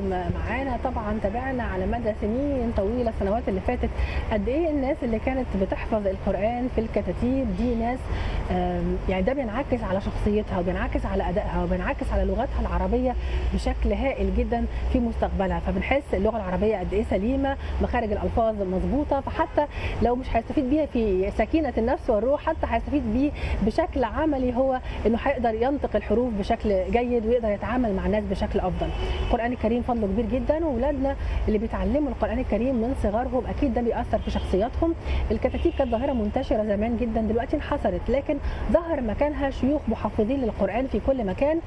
بيكم معانا. طبعا تابعنا على مدى سنين طويلة السنوات اللي فاتت. قد إيه الناس اللي كانت بتحفظ القرآن في الكتاتيب دي ناس يعني ده بينعكس على شخصيتها وبينعكس على أدائها وبينعكس على لغتها العربية بشكل هائل جدا في مستقبلها. فبنحس اللغة العربية قد إيه سليمة مخارج الألفاظ مظبوطة. فحتى لو مش هيستفيد بيها في سكينة النفس والروح حتى هيستفيد بيه بشكل عملي هو إنه هيقدر ينطق الحروف بشكل جيد ويقدر يتعامل مع الناس بشكل أفضل. القران الكريم فضله كبير جدا واولادنا اللي بيتعلموا القرآن الكريم من صغرهم أكيد ده بيأثر في شخصياتهم. الكتاتيب كانت ظاهرة منتشرة زمان جدا دلوقتي انحصرت لكن ظهر مكانها شيوخ محفظين للقرآن في كل مكان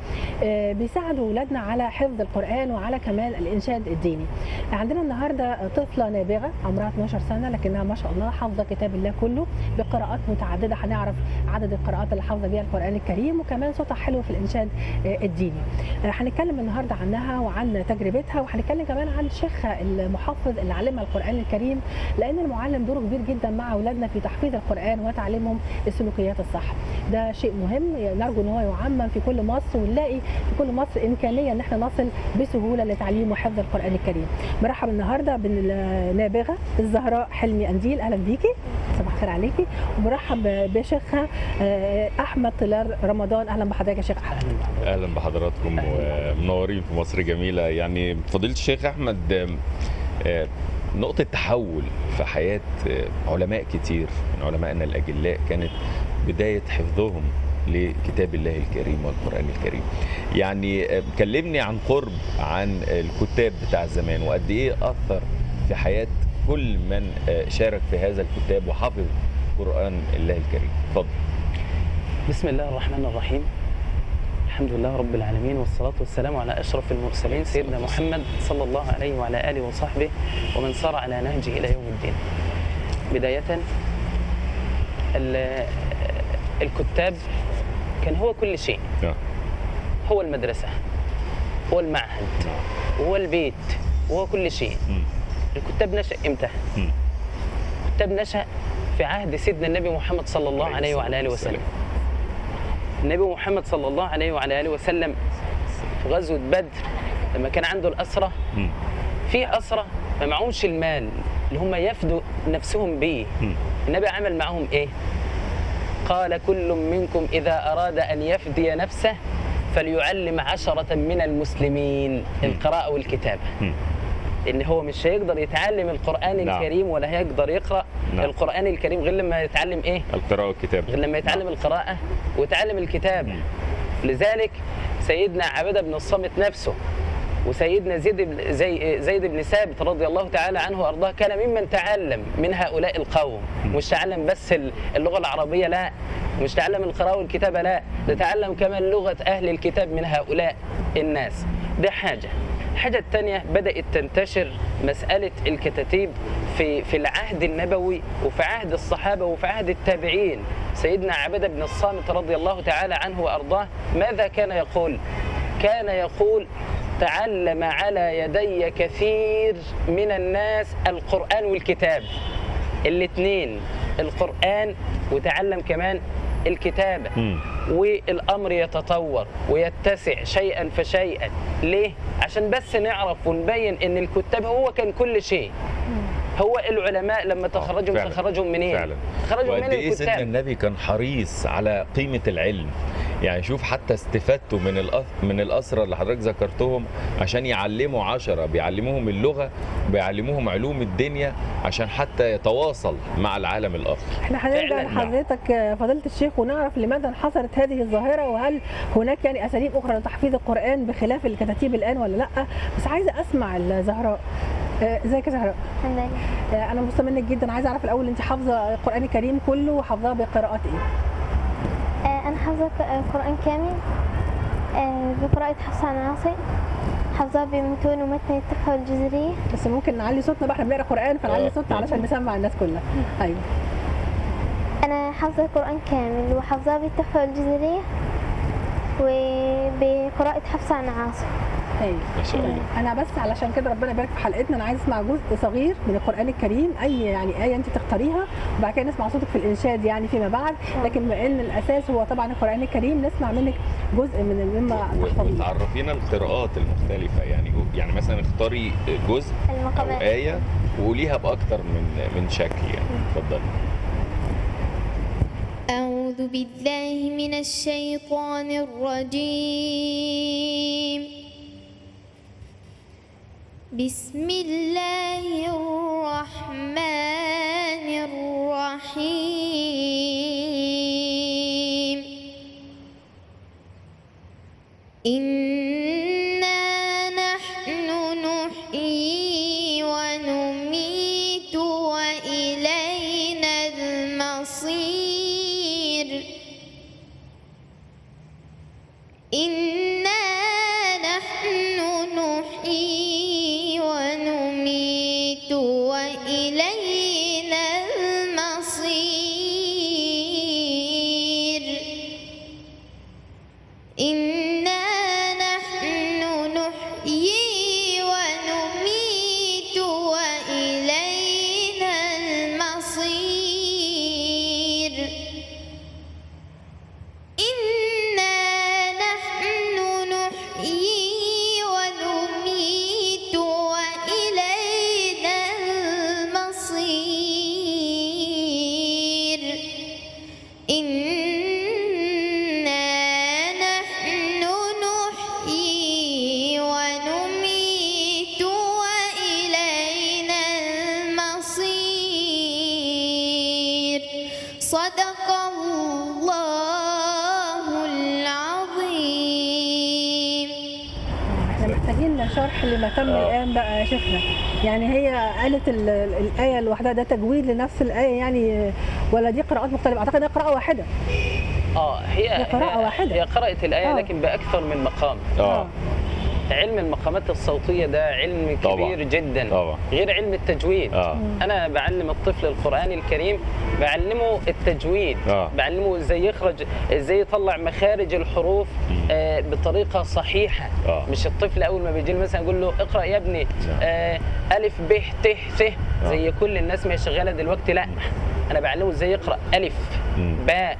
آه، بيساعدوا اولادنا على حفظ القرآن وعلى كمان الإنشاد الديني. عندنا النهارده طفلة نابغة عمرها 12 سنة لكنها ما شاء الله حافظة كتاب الله كله بقراءات متعددة. هنعرف عدد القراءات اللي حافظة بيها القرآن الكريم وكمان صوتها حلو في الإنشاد آه، الديني. آه، هنتكلم النهارده عنها وعن تجربتها. وهنتكلم كمان عن شيخها المحفظ اللي علمها القرآن الكريم لأن المعلم دوره كبير جدا مع أولادنا في تحفيظ القرآن وتعليمهم السلوكيات الصح ده شيء مهم نرجو إن هو يعمم في كل مصر ونلاقي في كل مصر إمكانية إن إحنا نصل بسهولة لتعليم وحفظ القرآن الكريم. مرحب النهارده بالنابغة الزهراء حلمي انديل أهلا بيكي. الخير عليكي. ومرحب بشيخها آه، أحمد طلال رمضان. أهلا بحضرتك يا شيخ أحمد. أهلا بحضراتكم ومنورين في مصر جميلة. يعني فضيلة الشيخ أحمد آه، نقطة تحول في حياة آه، علماء كتير من علمائنا الأجلاء كانت بداية حفظهم لكتاب الله الكريم والقرآن الكريم. يعني كلمني عن قرب عن الكتاب بتاع زمان وقد إيه أثر في حياة كل من آه، شارك في هذا الكتاب وحفظ قرآن الله الكريم. اتفضل بسم الله الرحمن الرحيم. الحمد لله رب العالمين والصلاة والسلام على أشرف المرسلين سيدنا محمد صلى الله عليه وعلى آله وصحبه ومن سار على نهجه إلى يوم الدين. بداية ال- الكتاب كان هو كل شيء. آه. هو المدرسة هو المعهد هو البيت وهو كل شيء. الكتاب نشأ إمتى؟ الكتاب نشأ في عهد سيدنا النبي محمد صلى الله عليه وعلى آله وسلم النبي محمد صلى الله عليه وعلى آله وسلم في غزوة بدر لما كان عنده الأسرة مم. في أسرة ما معهمش المال اللي هم يفدوا نفسهم مم. النبي عمل معهم إيه؟ قال كل منكم إذا أراد أن يفدي نفسه فليعلم عشرة من المسلمين القراءة والكتابة لأن هو مش هيقدر يتعلم القرآن نعم. الكريم ولا هيقدر يقرأ نعم. القرآن الكريم غير لما يتعلم إيه؟ القراءة والكتابة. غير لما يتعلم القراءة ويتعلم الكتابة. لذلك سيدنا عبادة بن الصامت نفسه وسيدنا زيد بن زي زيد بن ثابت رضي الله تعالى عنه وأرضاه كان ممن تعلم من هؤلاء القوم. مش تعلم بس اللغة العربية لا. مش تعلم القراءة والكتابة لا. ده تعلم كمان لغة أهل الكتاب من هؤلاء الناس. ده حاجة. الحاجة الثانية بدأت تنتشر مسألة الكتاتيب في في العهد النبوي وفي عهد الصحابة وفي عهد التابعين سيدنا عبادة بن الصامت رضي الله تعالى عنه وأرضاه ماذا كان يقول؟ كان يقول تعلم على يدي كثير من الناس القرآن والكتاب الاثنين القرآن وتعلم كمان الكتابة. مم. والأمر يتطور ويتسع شيئا فشيئا. ليه؟ عشان بس نعرف ونبين إن الكتاب هو كان كل شيء. هو العلماء لما تخرجوا. تخرجوا منين فعلا. تخرجوا من وقد إيه سيدنا الكتاب. النبي كان حريص على قيمة العلم. يعني شوف حتى استفادته من الأث... من الاسرى اللي حضرتك ذكرتهم عشان يعلموا عشرة بيعلموهم اللغة وبيعلموهم علوم الدنيا عشان حتى يتواصل مع العالم الآخر. إحنا هنرجع فعلاً. لحضرتك آه، فضيلة الشيخ ونعرف لماذا انحصرت هذه الظاهرة وهل هناك يعني أساليب أخرى لتحفيظ القرآن بخلاف الكتاتيب الآن ولا لأ؟ بس عايزة أسمع الزهراء. آه، إزيك يا زهراء؟ الحمد لله آه، أنا مبسوطه منك جدا عايزة أعرف الأول أنت حافظة القران الكريم كله وحافظاه بقراءات إيه؟ أنا حافظة آه، قرآن كامل آه، بقراءة حفص عن عاصم حافظاه بمتون ومتن التحفة والجزرية. بس ممكن نعلي صوتنا بقى إحنا بنقرأ قرآن فنعلي آه. صوتنا علشان نسمع الناس كلها. أيوه. أنا حافظة القرآن كامل وحافظاه بالتحفة والجزرية وبقراءة حفص عن عاصم هايل. ما شاء الله. أنا بس علشان كده ربنا يبارك في حلقتنا. أنا عايز أسمع جزء صغير من القرآن الكريم. أي يعني آية أنت تختاريها وبعد كده نسمع صوتك في الانشاد يعني فيما بعد. لكن بما ان الأساس هو طبعا القرآن الكريم. نسمع منك جزء من مما وتعرفينا القراءات المختلفة. يعني يعني مثلا اختاري جزء أو آية وقوليها بأكتر من من شكل يعني. اتفضلي أعوذ بالله من الشيطان الرجيم. بسم الله الرحمن تم آه. الان بقى يا شيخنا يعني هي قالت ال- ال- الآية لوحدها ده تجويد لنفس الآية يعني ولا دي قراءات مختلفة أعتقد انها قراءة واحدة آه هي هي قراءة هي- واحدة. هي قرأت الآية آه. لكن بأكثر من مقام آه علم المقامات الصوتية ده علم طبعاً. كبير جدا طبعا غير علم التجويد آه أنا بعلم الطفل القرآن الكريم بعلمه التجويد آه. بعلمه إزاي يخرج إزاي يطلع مخارج الحروف آه بطريقة صحيحة آه. مش الطفل أول ما بيجي مثلا أقول له اقرأ يا ابني نعم. آه ألف ب ت ث آه. زي كل الناس ما هي شغالة دلوقتي لا أنا بعلمه إزاي يقرأ ألف. باء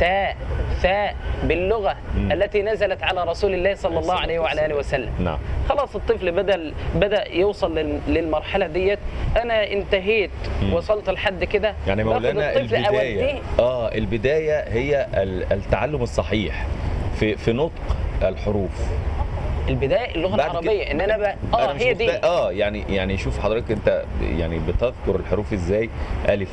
تاء ثاء باللغة مم. التي نزلت على رسول الله صلى الله عليه وعلى آله وسلم. نعم. خلاص الطفل بدا بدأ يوصل لل- للمرحلة ديت. أنا انتهيت مم. وصلت لحد كده. يعني مولانا أوديه. آه البداية هي ال- التعلم الصحيح في في نطق الحروف. البداية اللغة العربية كده- إن أنا بقى أنا آه مش هي دي. آه يعني يعني شوف حضرتك أنت يعني بتذكر الحروف إزاي. ألف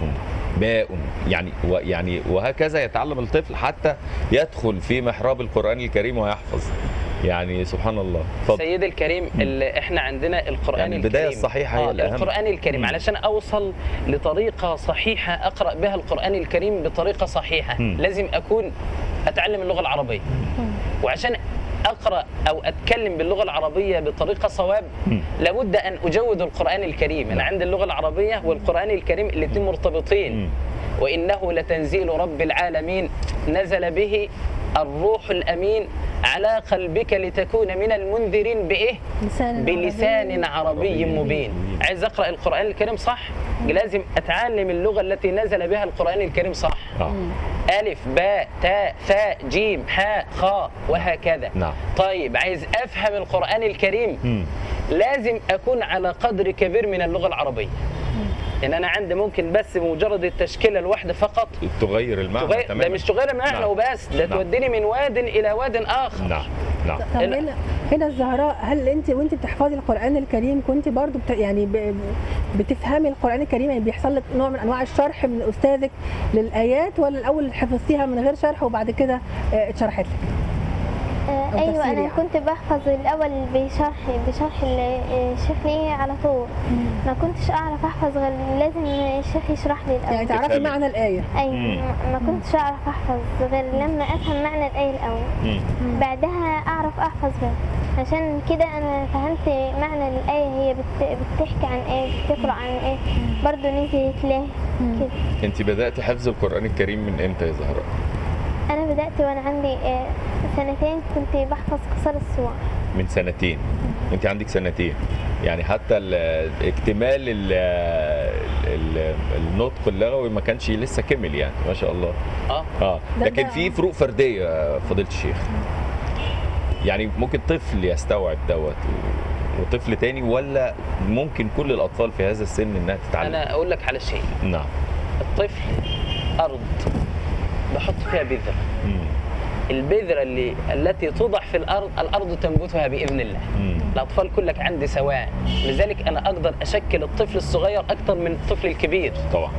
باء. يعني يعني وهكذا يتعلم الطفل حتى يدخل في محراب القرآن الكريم ويحفظ. يعني سبحان الله. اتفضل. سيدي الكريم اللي إحنا عندنا القرآن يعني البداية الكريم. الصحيحة هي آه الأهم. القرآن الكريم. مم. علشان أوصل لطريقة صحيحة أقرأ بها القرآن الكريم بطريقة صحيحة مم. لازم أكون أتعلم اللغة العربية. وعشان أقرأ أو أتكلم باللغة العربية بطريقة صواب. لابد أن أجود القرآن الكريم. أنا نعم. عندي اللغة العربية والقرآن الكريم الاثنين مرتبطين. وإنه لتنزيل رب العالمين. نزل به الروح الأمين على قلبك لتكون من المنذرين بإيه؟ لسان بلسان عربي عربي. مبين. مبين. عايز أقرأ القرآن الكريم صح؟ لازم أتعلم اللغة التي نزل بها القرآن الكريم صح. آه. ألف باء تاء ثاء جيم حاء خاء وهكذا نعم. طيب عايز أفهم القرآن الكريم مم. لازم أكون على قدر كبير من اللغة العربية إن أنا عندي ممكن بس بمجرد التشكيلة الواحدة فقط. تغير المعنى تغير تماما. ده مش تغير المعنى نعم. وبس ده نعم. توديني من واد إلى واد آخر. نعم. نعم. طب هنا هنا الزهراء هل أنت وأنت بتحفظي القرآن الكريم كنت برضو بت يعني ب- بتفهمي القرآن الكريم؟ يعني بيحصل لك نوع من أنواع الشرح من أستاذك للآيات ولا الأول حفظتيها من غير شرح وبعد كده آه، اتشرحت لك؟ آه، أيوه أنا يعني. كنت بحفظ الأول بشرح بشرح ال- الشيخ لي على طول. ما كنتش أعرف أحفظ غير لازم الشيخ يشرح لي الأول. يعني تعرفي. معنى الآية. أيوه مم. ما- كنتش أعرف أحفظ غير لما أفهم معنى الآية الأول. بعدها أعرف أحفظ بقى عشان كده أنا فهمت معنى الآية هي بت... بتحكي عن إيه بتقرأ عن إيه. برضه نزلت ليه كده. أنت بدات حفظ القرآن الكريم من إمتى يا زهراء؟ أنا بدأت وأنا عندي آه، سنتين كنت بحفظ قصار السور من سنتين. أنت عندك سنتين. يعني حتى ال- اكتمال ال- ال- النطق اللغوي ما كانش لسه كمل يعني ما شاء الله. آه. آه. لكن في فروق فردية يا فضيلة الشيخ. يعني ممكن طفل يستوعب دوت وطفل تاني ولا ممكن كل الأطفال في هذا السن إنها تتعلم؟ أنا أقول لك على شيء. نعم. الطفل أرض. بحط فيها بذرة. مم. البذرة اللي التي توضع في الأرض الأرض تنبتها بإذن الله. مم. الأطفال كلك عندي سواء. لذلك أنا أقدر أشكل الطفل الصغير أكثر من الطفل الكبير. طبعا.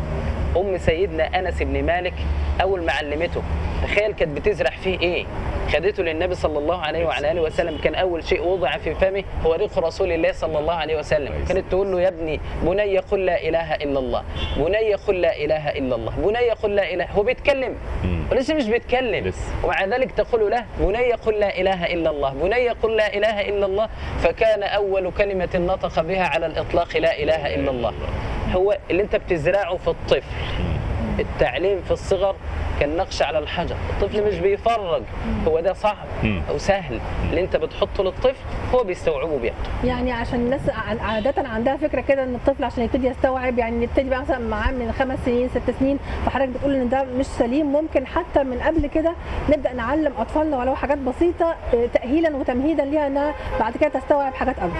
أم سيدنا أنس بن مالك اول ما علمته تخيل كانت بتزرع فيه إيه؟ خدته للنبي صلى الله عليه وعلى آله وسلم. كان أول شيء وضع في فمه هو ريق رسول الله صلى الله عليه وسلم. كانت تقول له يا ابني بني قل لا إله إلا الله. بني قل لا إله إلا الله. بني قل لا إله. هو بيتكلم. ولسه مش بيتكلم. ومع ذلك تقول له بني قل لا إله إلا الله. بني قل لا إله إلا الله. فكان أول كلمة نطق بها على الإطلاق لا إله إلا الله. هو اللي انت بتزرعه في الطفل. التعليم في الصغر كالنقش على الحجر. الطفل مش بيفرج هو ده صعب. أو سهل اللي انت بتحطه للطفل هو بيستوعبه بياخده يعني عشان الناس ع- عادة عندها فكرة كده إن الطفل عشان يبتدي يستوعب يعني نبتدي بقى مثلا معاه من خمس سنين ست سنين فحضرتك بتقول إن ده مش سليم. ممكن حتى من قبل كده نبدأ نعلم أطفالنا ولو حاجات بسيطة آه، تأهيلا وتمهيدا ليها إنها بعد كده تستوعب حاجات أكبر.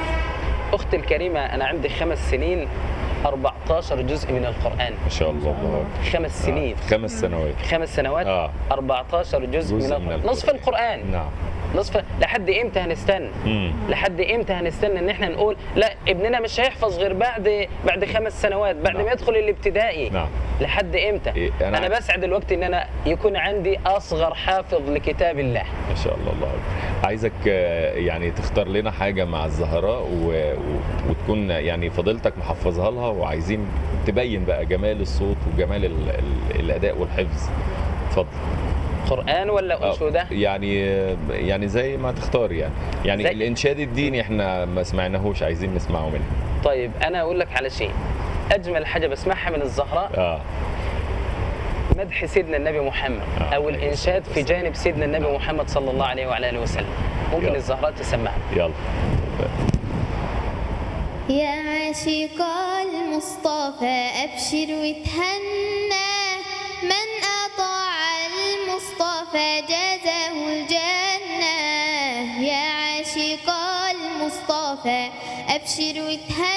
أختي الكريمة أنا عندي خمس سنين. 14 جزء من القرآن ما شاء الله الله. خمس سنين آه. خمس سنوات خمس سنوات آه. 14 جزء, جزء من, من القرآن. نصف القرآن نعم نصف لحد إمتى هنستنى؟ مم. لحد إمتى هنستنى إن إحنا نقول لا ابننا مش هيحفظ غير بعد بعد خمس سنوات بعد نعم. ما يدخل الابتدائي نعم. لحد إمتى؟ إيه، أنا- أنا, بسعد الوقت إن أنا يكون عندي أصغر حافظ لكتاب الله ما شاء الله الله. عايزك آه، يعني تختار لنا حاجة مع الزهراء و... و... وتكون يعني فضيلتك محفظها لها وعايزين تبين بقى جمال الصوت وجمال ال... ال... الأداء والحفظ. اتفضل. قرآن ولا آه، انشوده؟ يعني يعني زي ما تختار يعني. يعني زي- الإنشاد الديني إحنا ما سمعناهوش عايزين نسمعه منه. طيب أنا أقول لك على شيء. أجمل حاجة بسمعها من الزهراء آه. مدح سيدنا النبي محمد آه، أو الإنشاد في جانب سيدنا النبي محمد صلى الله عليه وعلى آله وسلم. ممكن يلا. الزهراء تسمعها. يلا. يا عاشق المصطفى أبشر وتهنى من أطاع المصطفى جازه الجنة. يا عاشق المصطفى أبشر وتهنى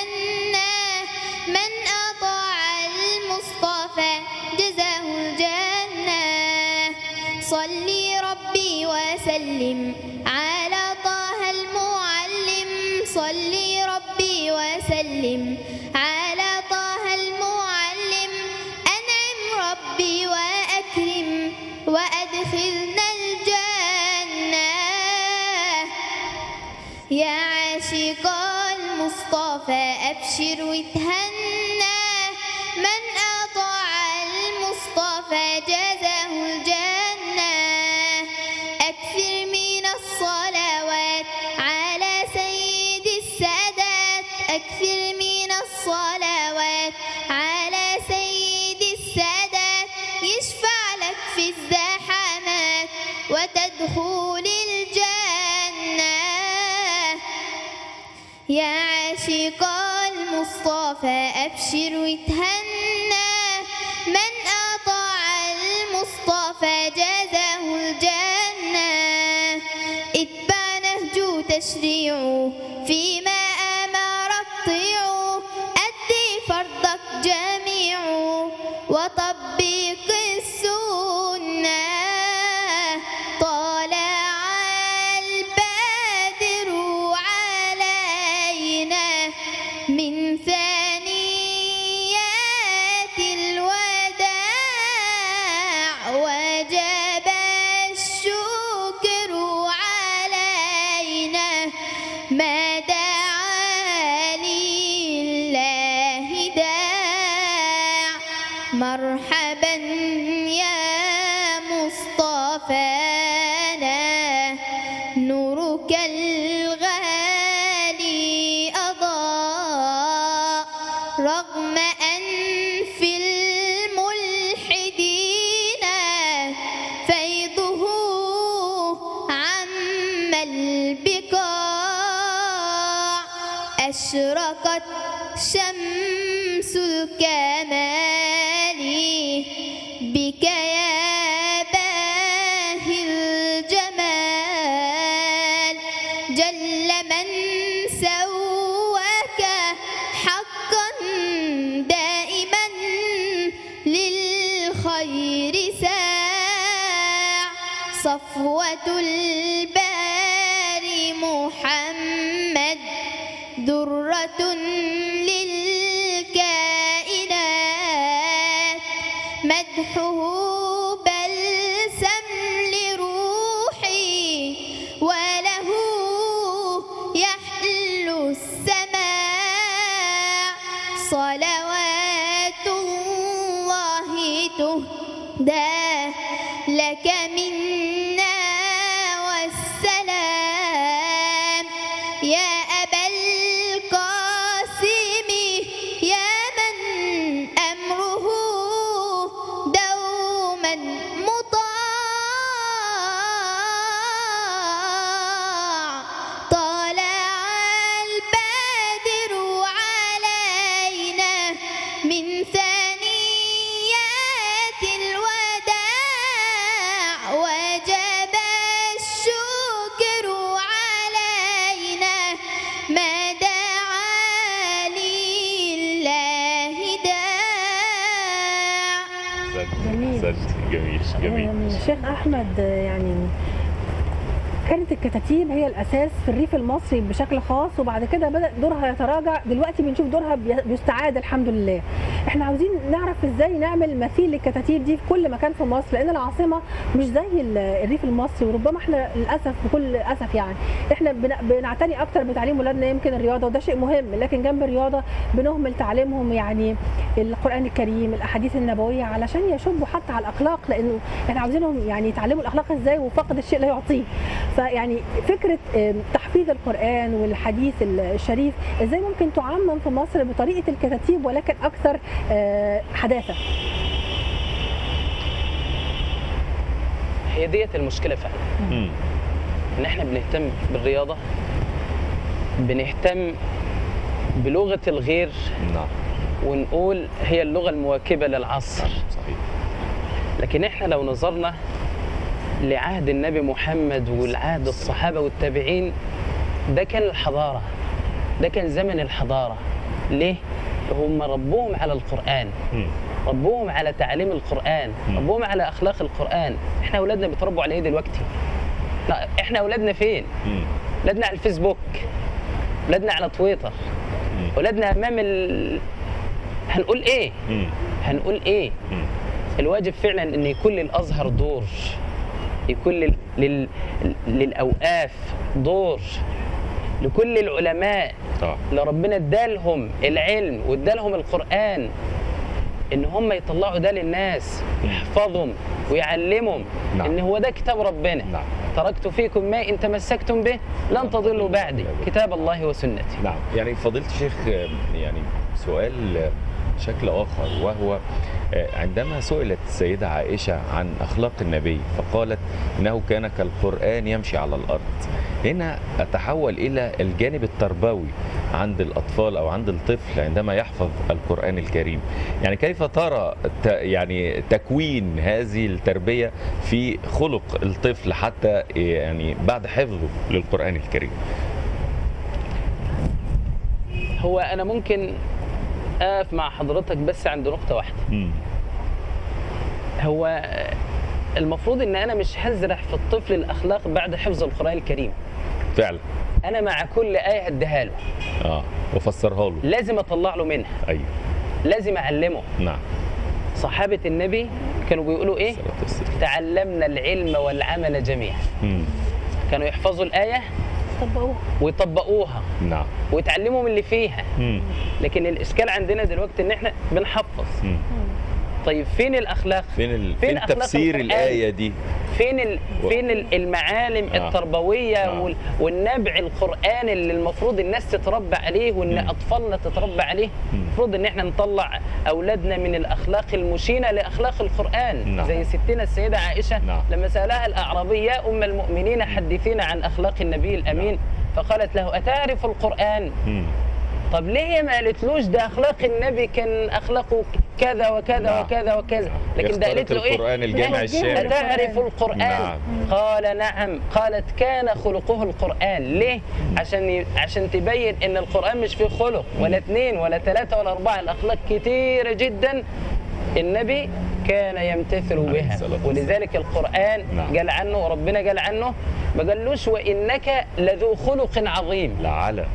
أبشر وتهنى من أطاع dead. Hashem مدحه جميل آم، شيخ أحمد يعني كانت الكتاتيب هي الأساس في الريف المصري بشكل خاص وبعد كده بدأ دورها يتراجع. دلوقتي بنشوف دورها بي- بيستعاد الحمد لله. إحنا عاوزين نعرف إزاي نعمل مثيل للكتاتيب دي في كل مكان في مصر لأن العاصمة مش زي ال- الريف المصري وربما إحنا للأسف بكل أسف يعني إحنا بن- بنعتني أكتر بتعليم ولادنا يمكن الرياضة وده شيء مهم لكن جنب الرياضة بنهمل تعليمهم يعني القرآن الكريم الأحاديث النبوية علشان يشبوا حتى على الأخلاق لأنه إحنا عاوزينهم يعني يتعلموا الأخلاق إزاي وفقد الشيء لا يعطيه. فيعني فكرة تحفيظ القرآن والحديث الشريف إزاي ممكن تعمم في مصر بطريقة الكتاتيب ولكن أكثر آه، حداثة؟ هي ديت المشكلة فعلا. إن إحنا بنهتم بالرياضة بنهتم بلغة الغير نعم. ونقول هي اللغة المواكبة للعصر. صحيح. لكن إحنا لو نظرنا لعهد النبي محمد والعهد الصحابة والتابعين ده كان الحضارة ده كان زمن الحضارة ليه هم ربوهم على القرآن مم. ربوهم على تعليم القرآن. ربوهم على أخلاق القرآن إحنا أولادنا بيتربوا على إيه دلوقتي لا إحنا أولادنا فين. أولادنا على الفيسبوك أولادنا على تويتر. أولادنا أمام ال... هنقول إيه. هنقول إيه. الواجب فعلا أن يكون للأزهر دور يكون لل... لل... للأوقاف دور لكل العلماء. طبعا. اللي ربنا ادالهم العلم وادالهم القرآن إن هم يطلعوا ده للناس يحفظهم ويعلمهم نعم. إن هو ده كتاب ربنا. نعم. تركت فيكم ما إن تمسكتم به لن تضلوا بعدي. كتاب الله وسنتي. نعم. يعني فضيلة الشيخ يعني سؤال آه، بشكل آخر وهو آه، عندما سئلت السيدة عائشة عن أخلاق النبي فقالت إنه كان كالقرآن يمشي على الأرض. هنا أتحول إلى الجانب التربوي عند الأطفال أو عند الطفل عندما يحفظ القرآن الكريم. يعني كيف ترى يعني تكوين هذه التربية في خلق الطفل حتى يعني بعد حفظه للقرآن الكريم؟ هو أنا ممكن اقف مع حضرتك بس عند نقطة واحدة. مم. هو المفروض إن أنا مش هزرع في الطفل الأخلاق بعد حفظ القرآن الكريم. فعلا. أنا مع كل آية هديها له. آه وفسرها له. لازم أطلع له منها. أيوه. لازم أعلمه. نعم. صحابة النبي كانوا بيقولوا إيه؟ تعلمنا العلم والعمل جميعا. مم. كانوا يحفظوا الآية طبقوها ويطبقوها. نعم. ويتعلموا من اللي فيها. مم. لكن الإشكال عندنا دلوقتي إن إحنا بنحفظ. مم. طيب فين الأخلاق فين ال... فين فين تفسير؟ الآية دي فين ال... و- فين ال- المعالم آه. التربوية آه. وال... والنبع القرآن اللي المفروض الناس تتربى عليه وإن مم. أطفالنا تتربى عليه. المفروض إن إحنا نطلع أولادنا من الأخلاق المشينة لأخلاق القرآن نعم. زي ستنا السيدة عائشة نعم. لما سألها الأعرابي يا أم المؤمنين حدثينا عن أخلاق النبي الأمين فقالت له أتعرف القرآن مم. طب ليه هي ما قالتلوش ده أخلاق النبي كان أخلاقه كذا وكذا نعم. وكذا وكذا لكن ده قالت له إيه الجامع لا، الشامل أتعرف القرآن؟ نعم. قال نعم قالت كان خلقه القرآن ليه؟ عشان ي... عشان تبين إن القرآن مش فيه خلق ولا اثنين ولا ثلاثة ولا أربعة الأخلاق كتيرة جدا النبي كان يمتثل بها. ولذلك القرآن نعم. قال عنه وربنا قال عنه ما قالوش وإنك لذو خلق عظيم لعل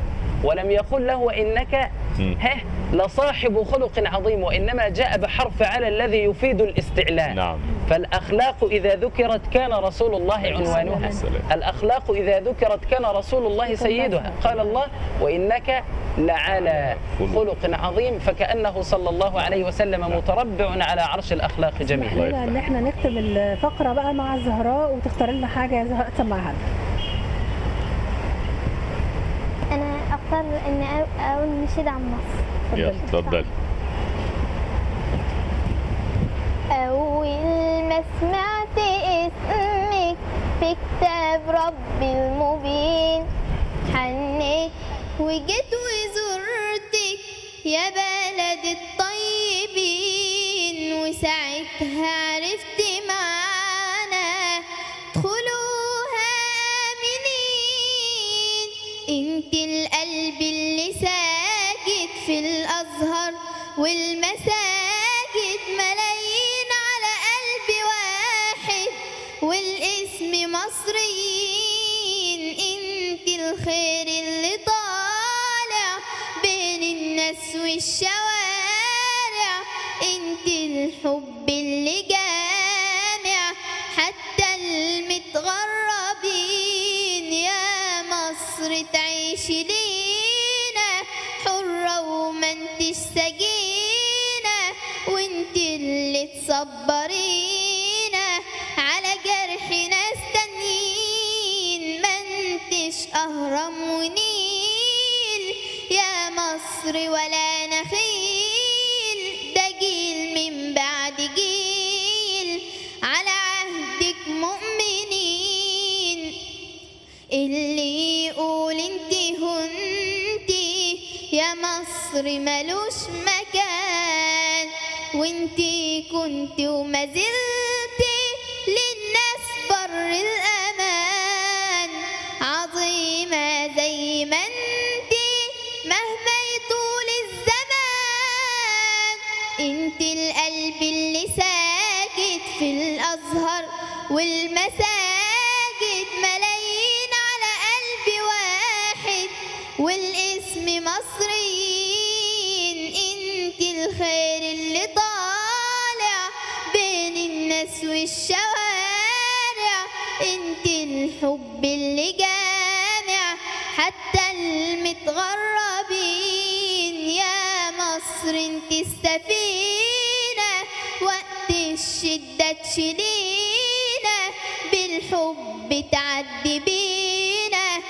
ولم يقل له وإنك مم. ها لصاحب خلق عظيم وإنما جاء بحرف على الذي يفيد الاستعلاء. نعم. فالأخلاق إذا ذكرت كان رسول الله عنوانها. الأخلاق إذا ذكرت كان رسول الله سيدها. قال الله وإنك لعلى خلق. عظيم. فكأنه صلى الله عليه وسلم متربع على عرش الأخلاق جميعا. إن. إحنا نختم الفقرة بقى مع الزهراء وتختار لنا حاجة يا زهراء تسمعها. لنا. اني أ- أقول نشيد عن مصر يلا اتفضل أول ما سمعت إسمك في كتاب ربي المبين. حنيت وجيت وزرتك يا بلد والمساجد ملايين على قلب واحد والاسم مصريين. انت الخير اللي طالع بين الناس والشوارع انت الحب اللي جامع مصر ملوش مكان وإنتي كنتي وما زلتي للناس بر الأمان. عظيمة زي ما انتي مهما يطول الزمان. انتي القلب اللي ساكت في الأزهر والمساجد السفينة وقت الشدة تشيلينا بالحب تعدي بينا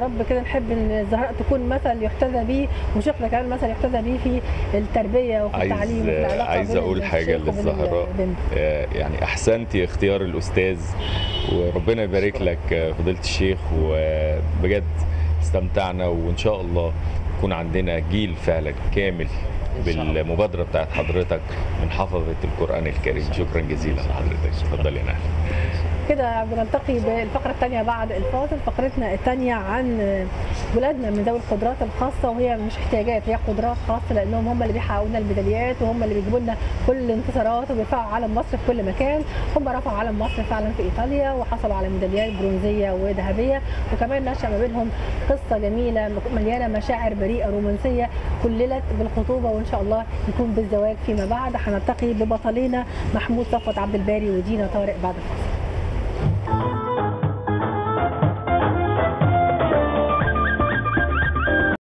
يا رب كده نحب إن الزهراء تكون مثل يحتذى به وشيخنا كمان مثل يحتذى به في التربية وفي عايز التعليم وفي العلاقة عايز أقول حاجة للزهراء. آه، يعني أحسنتي اختيار الأستاذ وربنا يبارك لك آه، فضيلة الشيخ وبجد استمتعنا وإن شاء الله يكون عندنا جيل فعلا كامل. بالمبادرة بتاعت حضرتك من حفظة القرآن الكريم. شكرا جزيلا لحضرتك. اتفضل يا كده بنلتقي بالفقرة الثانية بعد الفاصل. فقرتنا الثانية عن ولادنا من ذوي القدرات الخاصة وهي مش احتياجات هي قدرات خاصة لأنهم هم اللي بيحققوا لنا الميداليات وهم اللي بيجيبوا لنا كل الانتصارات وبيرفعوا علم مصر في كل مكان. هم رفعوا علم مصر فعلا في إيطاليا وحصلوا على ميداليات برونزية وذهبية. وكمان نشأ ما بينهم قصة جميلة مليانة مشاعر بريئة رومانسية كللت بالخطوبة وإن شاء الله يكون بالزواج فيما بعد. هنلتقي ببطلينا محمود صفوت عبد الباري ودينا طارق بعد الفاصل.